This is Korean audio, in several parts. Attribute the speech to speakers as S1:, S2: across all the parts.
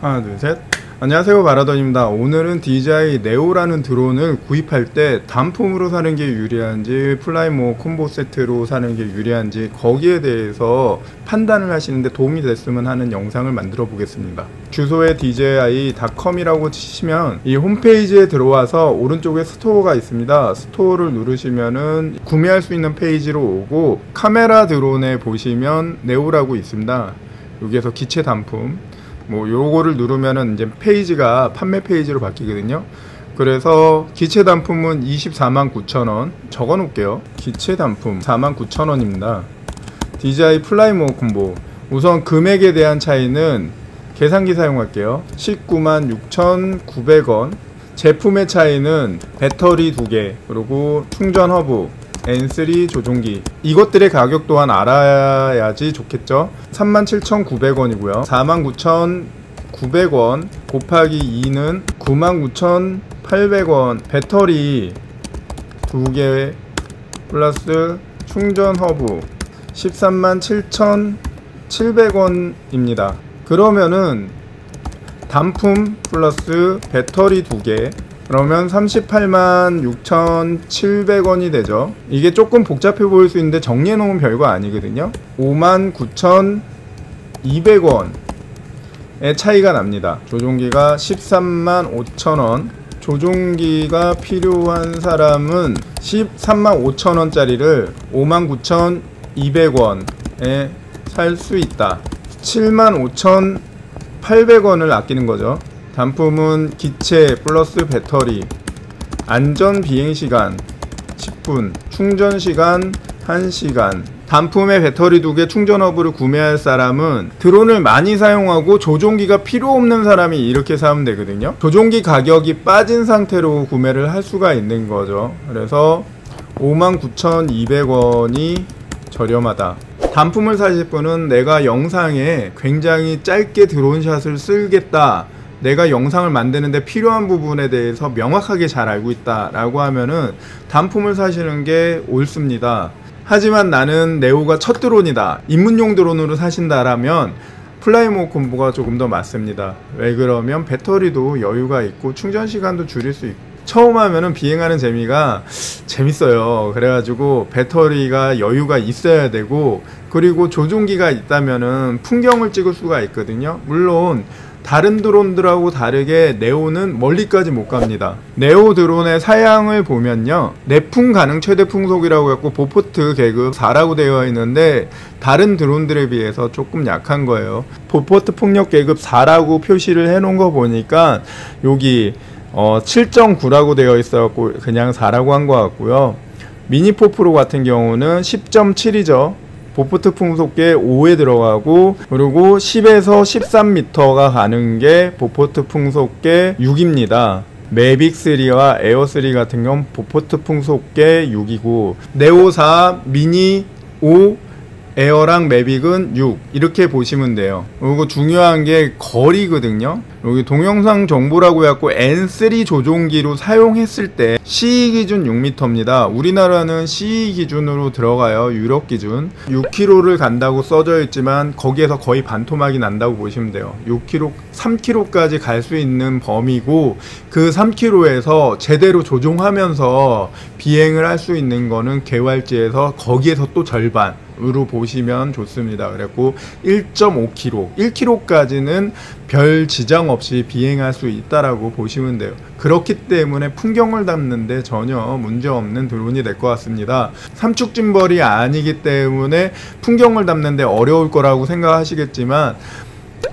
S1: 하나 둘 셋. 안녕하세요 바라던입니다. 오늘은 DJI 네오라는 드론을 구입할 때 단품으로 사는 게 유리한지 Fly More Combo 세트로 사는 게 유리한지 거기에 대해서 판단을 하시는데 도움이 됐으면 하는 영상을 만들어 보겠습니다. 주소에 DJI.com이라고 치시면 이 홈페이지에 들어와서 오른쪽에 스토어가 있습니다. 스토어를 누르시면은 구매할 수 있는 페이지로 오고 카메라 드론에 보시면 네오라고 있습니다. 여기에서 기체 단품 뭐 요거를 누르면은 이제 페이지가 판매 페이지로 바뀌거든요. 그래서 기체 단품은 24만 9천 원 적어 놓을게요. 기체 단품 4만 9천 원입니다. DJI Fly More Combo 우선 금액에 대한 차이는 계산기 사용할게요. 19만 6,900원. 제품의 차이는 배터리 2개, 그리고 충전 허브, N3 조종기. 이것들의 가격 또한 알아야지 좋겠죠? 37,900원이고요. 49,900원 곱하기 2는 99,800원. 배터리 2개 플러스 충전 허브 137,700원입니다. 그러면은 단품 플러스 배터리 2개 그러면 38만 6,700원이 되죠. 이게 조금 복잡해 보일 수 있는데 정리해 놓으면 별거 아니거든요. 5만 9,200원의 차이가 납니다. 조종기가 13만 5천원. 조종기가 필요한 사람은 13만 5천원짜리를 5만 9,200원에 살 수 있다. 7만 5,800원을 아끼는 거죠. 단품은 기체 플러스 배터리 안전 비행시간 10분 충전시간 1시간. 단품의 배터리 두 개 충전 허브를 구매할 사람은 드론을 많이 사용하고 조종기가 필요 없는 사람이 이렇게 사면 되거든요. 조종기 가격이 빠진 상태로 구매를 할 수가 있는 거죠. 그래서 59,200원이 저렴하다. 단품을 사실 분은 내가 영상에 굉장히 짧게 드론샷을 쓰겠다 내가 영상을 만드는데 필요한 부분에 대해서 명확하게 잘 알고 있다라고 하면은 단품을 사시는 게 옳습니다. 하지만 나는 네오가 첫 드론이다. 입문용 드론으로 사신다라면 Fly More Combo가 조금 더 맞습니다. 왜 그러면 배터리도 여유가 있고 충전 시간도 줄일 수 있고 처음 하면은 비행하는 재미가 재밌어요. 그래가지고 배터리가 여유가 있어야 되고 그리고 조종기가 있다면은 풍경을 찍을 수가 있거든요. 물론 다른 드론들하고 다르게 네오는 멀리까지 못 갑니다. 네오 드론의 사양을 보면요. 내풍 가능 최대 풍속이라고 했고 보포트 계급 4라고 되어 있는데 다른 드론들에 비해서 조금 약한 거예요. 보포트 폭력 계급 4라고 표시를 해놓은 거 보니까 여기 어 7.9라고 되어 있어갖고 그냥 4라고 한 것 같고요. 미니 포 프로 같은 경우는 10.7이죠. 보포트 풍속계 5에 들어가고 그리고 10에서 13m가 가는 게 보포트 풍속계 6입니다. 매빅 3와 에어 3 같은 경우 보포트 풍속계 6이고 네오 4 미니 5 에어랑 매빅은 6 이렇게 보시면 돼요. 그리고 중요한 게 거리거든요. 여기 동영상 정보라고 해갖고 N3 조종기로 사용했을 때 CE 기준 6m입니다. 우리나라는 CE 기준으로 들어가요. 유럽 기준. 6km를 간다고 써져 있지만 거기에서 거의 반토막이 난다고 보시면 돼요. 6km 3km까지 갈 수 있는 범위고 그 3km에서 제대로 조종하면서 비행을 할 수 있는 거는 개활지에서 거기에서 또 절반 으로 보시면 좋습니다. 그래고 1.5km, 1km까지는 별 지장 없이 비행할 수 있다라고 보시면 돼요. 그렇기 때문에 풍경을 담는데 전혀 문제 없는 드론이 될 것 같습니다. 삼축 짐벌이 아니기 때문에 풍경을 담는데 어려울 거라고 생각하시겠지만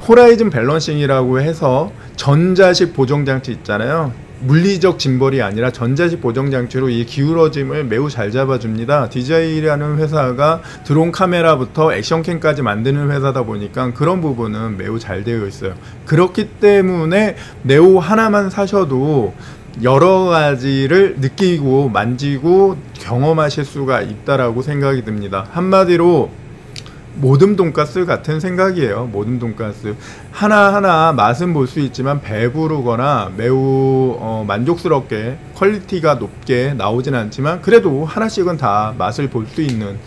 S1: horizon balancing이라고 해서 전자식 보정 장치 있잖아요. 물리적 짐벌이 아니라 전자식 보정 장치로 이 기울어짐을 매우 잘 잡아줍니다. DJI라는 회사가 드론 카메라부터 액션캠까지 만드는 회사다 보니까 그런 부분은 매우 잘 되어 있어요. 그렇기 때문에 네오 하나만 사셔도 여러 가지를 느끼고 만지고 경험하실 수가 있다라고 생각이 듭니다. 한마디로 모듬 돈가스 같은 생각이에요. 모듬 돈가스 하나하나 맛은 볼 수 있지만 배부르거나 매우 어, 만족스럽게 퀄리티가 높게 나오진 않지만 그래도 하나씩은 다 맛을 볼 수 있는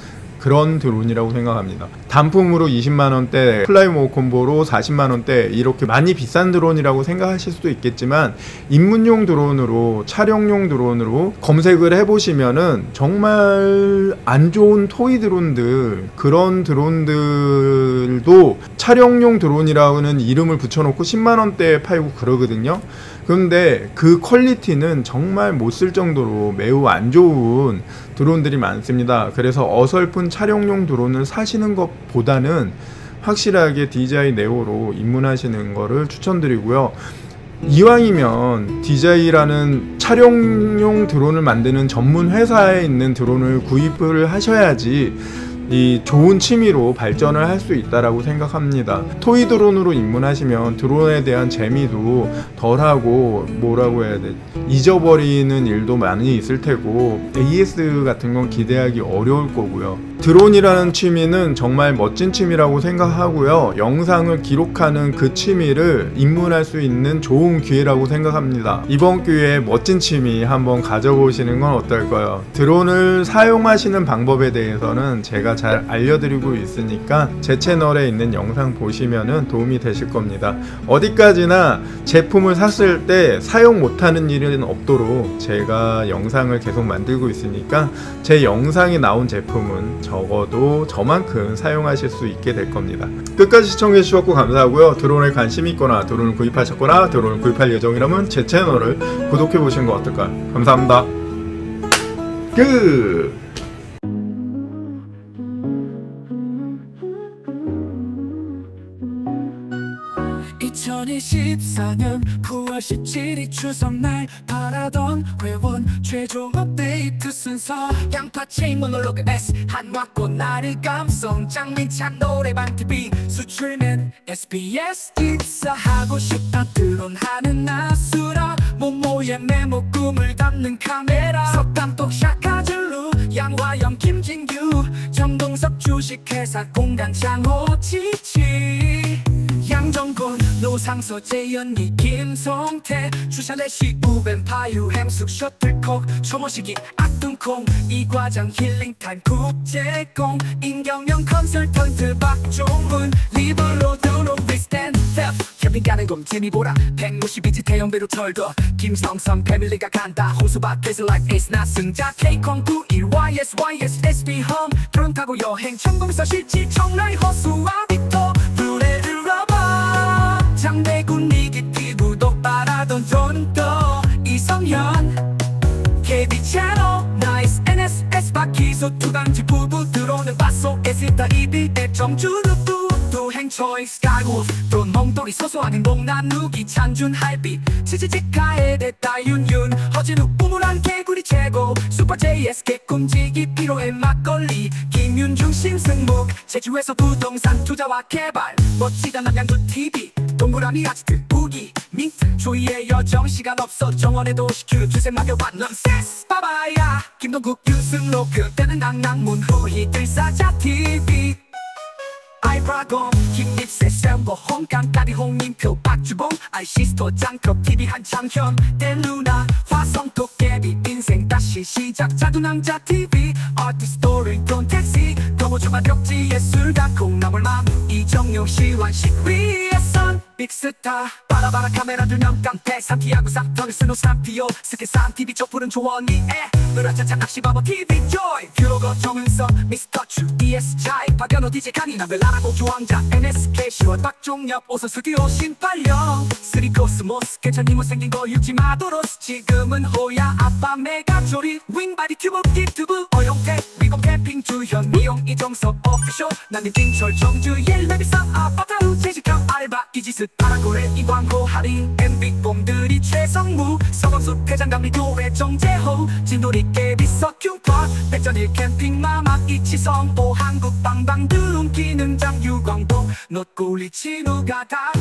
S1: 그런 드론이라고 생각합니다. 단품으로 20만 원대, Fly More Combo로 40만 원대 이렇게 많이 비싼 드론이라고 생각하실 수도 있겠지만 입문용 드론으로 촬영용 드론으로 검색을 해보시면은 정말 안 좋은 toy 드론들 그런 드론들도 촬영용 드론이라는 이름을 붙여놓고 10만 원대에 팔고 그러거든요. 그런데 그 퀄리티는 정말 못 쓸 정도로 매우 안 좋은 드론들이 많습니다. 그래서 어설픈 촬영용 드론을 사시는 것보다는 확실하게 DJI 네오로 입문하시는 거를 추천드리고요. 이왕이면 DJI라는 촬영용 드론을 만드는 전문 회사에 있는 드론을 구입을 하셔야지 이 좋은 취미로 발전을 할 수 있다라고 생각합니다. 토이 드론으로 입문하시면 드론에 대한 재미도 덜하고 뭐라고 해야 돼 잊어버리는 일도 많이 있을 테고 AS 같은 건 기대하기 어려울 거고요. 드론이라는 취미는 정말 멋진 취미라고 생각하고요. 영상을 기록하는 그 취미를 입문할 수 있는 좋은 기회라고 생각합니다. 이번 기회에 멋진 취미 한번 가져보시는 건 어떨까요? 드론을 사용하시는 방법에 대해서는 제가 잘 알려드리고 있으니까 제 채널에 있는 영상 보시면은 도움이 되실 겁니다. 어디까지나 제품을 샀을 때 사용 못하는 일은 없도록 제가 영상을 계속 만들고 있으니까 제 영상이 나온 제품은 적어도 저만큼 사용하실 수 있게 될 겁니다. 끝까지 시청해 주셨고 감사하고요. 드론에 관심 있거나 드론을 구입하셨거나 드론을 구입할 예정이라면 제 채널을 구독해 보시는 거 어떨까요? 감사합니다. 끝.
S2: 17일 추석날 바라던 회원 최종 업데이트 순서. 양파치 모놀로그 S 한화꽃 나를 감성. 장민찬 노래방 TV 수출맨 SBS 입사하고 싶다. 드론하는 나수라 모모의 메모 꿈을 담는 카메라. 석담독 샤카줄루 양화영 김진규. 정동석 주식회사 공간 장호 지치. 양정곤 노상서 재현이 김성태 주샤레시 우벤 파유 행숙 셔틀콕 초모시기 악둔콩 이과장 힐링타임 국제공 인경영 컨설턴트 박종훈 리버로 드론 비스탠 캠핑 가는 곰 재미보라. 150인치 태연배로 철거 김성선 패밀리가 간다. 호수밭에서 라이프 에이스 나승자 K콩 91 YS YS SB 험. 드론 타고 여행 천공서 실지. 청라이 호수와 빅터 들어봐 장대군 니기티브 독바라던 돈도 이성현. KB 채널 나이스 NSS 바퀴소 투강지 부부 들어오는 바소 에스타 이비 애정주루뚜 도행 초이스 가고 돈 몽돌이 소소한 행복 나누기 찬준 할비 치치치카에 대따 윤윤 허진우 우물한 개구리 최고 슈퍼 JS 개꿈지기 피로의 막걸리 김윤중 신승묵 제주에서 부동산 투자와 개발 멋지다 남양주 TV 동그라미 아지트 우기 민트 조이의 여정 시간 없어 정원의 도시큐. 주세 막여봐 넌센스. 바바야. 김동국 유승로. 그때는 낭낭문 후히 들사자 TV 아이브라고 김립세 샘버 홍강까지 홍인표 박주봉. 아이시스토 장컵 TV 한창현 델루나 화성 도깨비 인생. 다시 시작. 자두남자 TV 아트 스토리 돈 택시 더모조마 벽지 예술가 콩나물 맘 이정용 시완식 위에선 빅스타. 바라바라 카메라 두명 깡패. 산티아고 싹터를 스노 산티오. 스케산 TV 촛불은 조원이에. 으라차차 낚시바보 TV 조이. 뷰로거 정은서 미스터 추 ES 차이. 박연호 DJ 강인나 벨라라고 조왕자 NSK 시원 박종엽 오선 스튜디오 신팔령 쓰리 코스모스 괜찮니 못생긴 거 읽지 마도로스 지금은 호야 아빠 메가 조리 윙바디 튜브 딥튜브 어용태 위공 캠핑 주현 미용 이정석 오피쇼. 난님 띵철 정주 옐레비사 아빠타루 재직형 알바 이지스 파라고레 이광호 할인 MB 뽕들이 최성무 서광수 회장감리 교회 정재호. 진돌이 깨비 석큐파 백전일 캠핑 마마 이치성 오 한국 방방 드론 기능장 유광복 놋구리 진우가 다